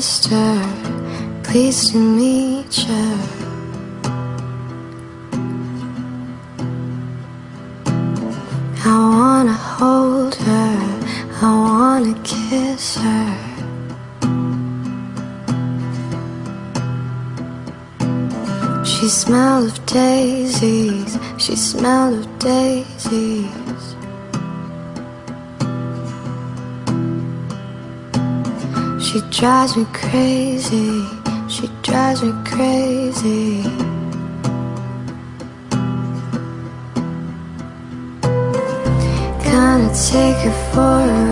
sister. Pleased to meet you. I wanna hold her, I wanna kiss her. She smelled of daisies, she smelled of daisies. She drives me crazy, she drives me crazy. Gonna take her for a